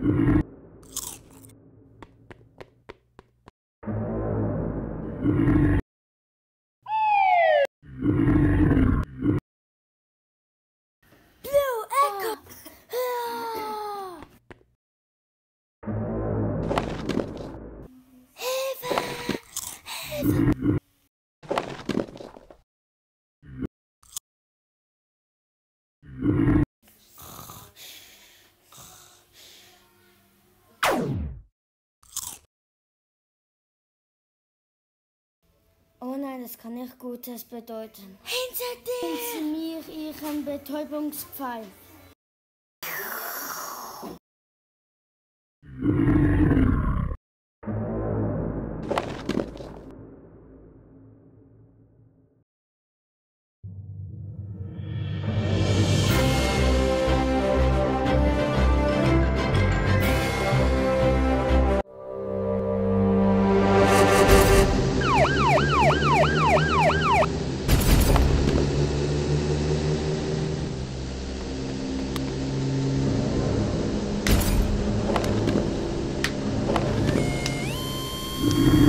Blue Echo! Oh nein, das kann nicht Gutes bedeuten. Hinter dir! Sie mir Ihren Betäubungspfeil. you